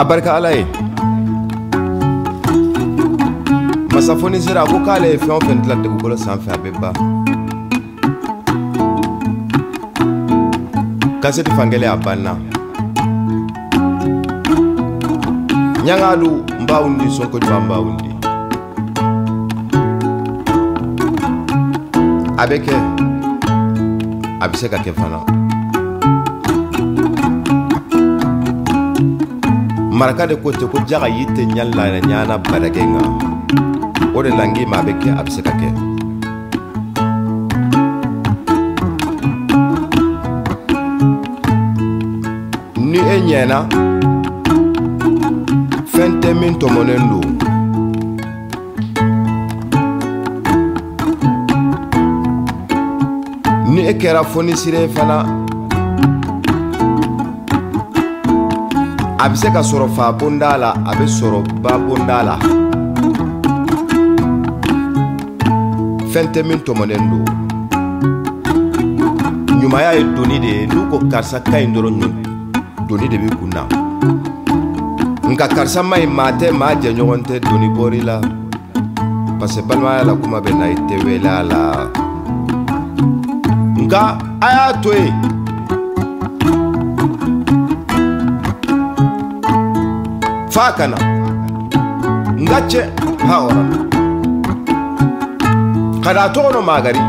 a barika ala ye masafo ni sera a ko k'ale ye fɛn o fɛn dilan dugukolo sanfɛ a bɛ ba kasɛti fankelen a banna ɲagalu n b'aw ni sɔn kojugu n b'aw ni a bɛ kɛ a bɛ se ka kɛ fana maraka de ko ten ko jaga yi tɛ ɲa lana ɲana badagɛ ga o de langi ma a bɛ kɛ a bɛ se ka kɛ ni e ɲɛna fɛn tɛ min tɔmɔnen don ni e kɛra fonisire fana a bɛ se ka sɔrɔ fa bonda la a bɛ sɔrɔ ba bonda la fɛn tɛ min tɔmɔnen don ɲumanya ye doni de ye n'u ko karisa ka ɲi dɔrɔn doni de b'i kun na nka karisa ma ɲi maa tɛ maa jɛɲɔgɔn tɛ doni bɔr'i la parce que balimaya la kuma bɛ na i tɛ wele a la nka a y'a to yen fakana ngacce ha oran kada togono magari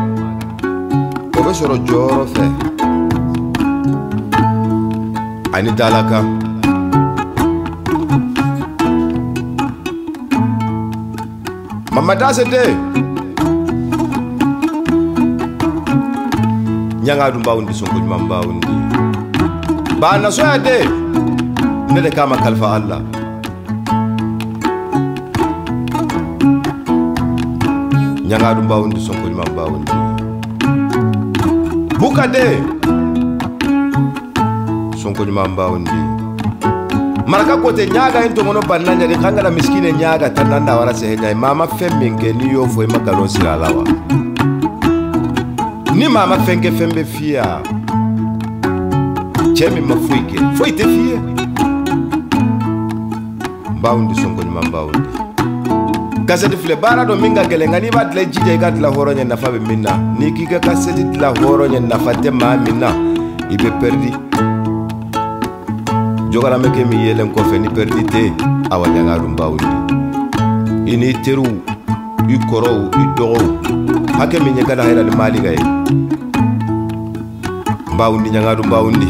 o be sɔrɔ fe. ani dalaka mamadase de ɲaŋadun bawundi sonkoɲuman bawundi bannasoya de ne de kama kalifa allah ñagaɗum mbawndi sonkoli ma mbawndi buka de sonkoli ma mbawndi maraka kote ñaaga en togono bannañadi kangala miskine nyaga tan nanda sehenyai mama fembe min ni yo fo ima galon sira la ni mama fenke fembe fia chemi mafuike fuite ma foyi ke foyi fiye mbawndi kaseti filɛ baara dɔ min ka gɛlɛn nka n'i b'a dilan i jija i ka dila hɔrɔn ɲɛ nafa bɛ min na n'i k'i ka kaseti dilan hɔrɔn nafa tɛ maa min na i bɛ pɛridi jɔgɔramɛkɛ min yɛlɛn kɔfɛ ni pɛridi tɛ awa awa ɲangarunbaw de i n'i teriw i kɔrɔw i dɔgɔw hakɛ min ɲɛ ka da yɛrɛ ni maali ka ye n b'aw ni ɲangarunbaw de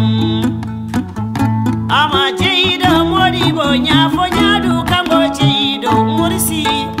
want to see.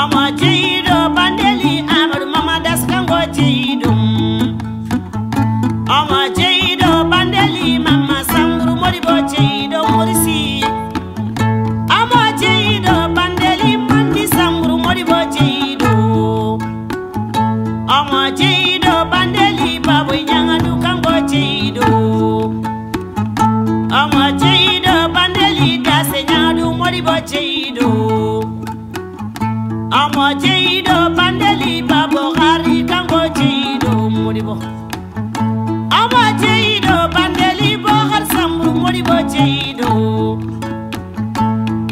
Ama jido bandeli amar mama das kango jido jido bandeli mama sanguru mori bo jido morisi amajido bandeli mandi sanguru mori bo jido amajido bandeli babu nyanga dukango jido jido bandali boceido amo ceido bandali babo hari kango ceido modibo amo ceido bandali bo har sambu modibo ceido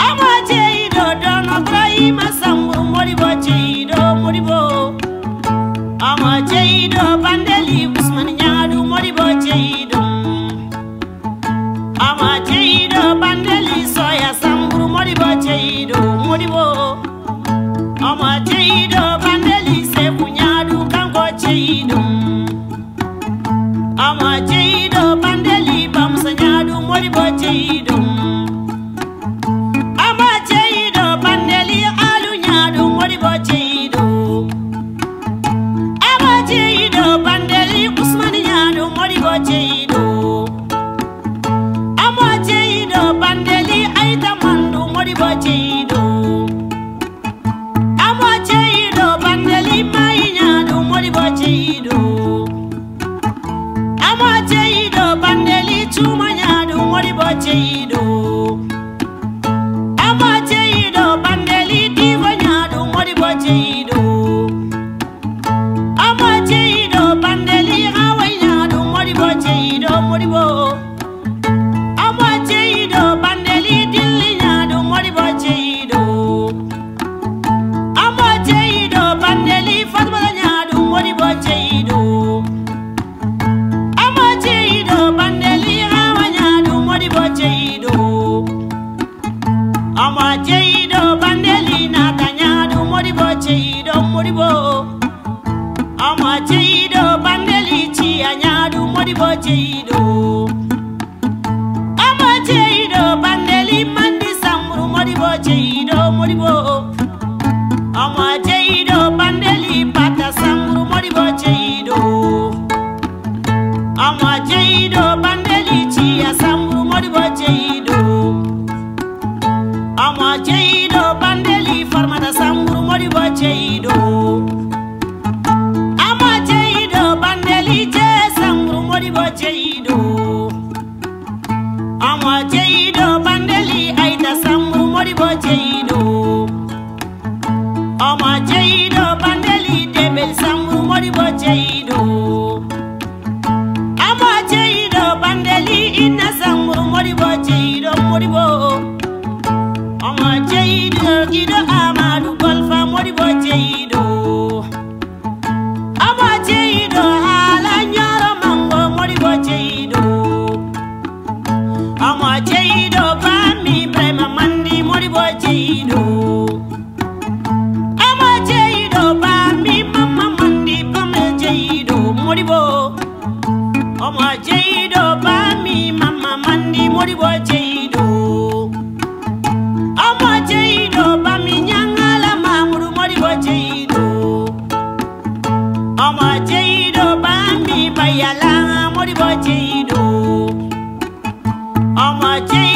amo ceido dono trai masambu modibo ceido modibo amo ceido bandali goce ido bandali usman yado mori goce ido amoce ido bandeli, aita mandu mori goce ido amoce ido bandeli, mai yado mori goce ido amoce ido bandeli, chuma yado mori goce ido amoce ido bandeli, divo yado mori goce ido bace ido omoce bandeli mandi samburu mori boce ido mori bandeli pata samburu mori boce ido bandeli chia samburu mori boce ido bandeli farmata Jai ceyiɗo bami mama mandi mori moɗiɓo ceyiɗo omo ceyiɗo bami ñangala mamudu moɗiɓo ceyiɗo omo ceyiɗo bami bayalaga moɗiɓo ceyiɗo omo ceyi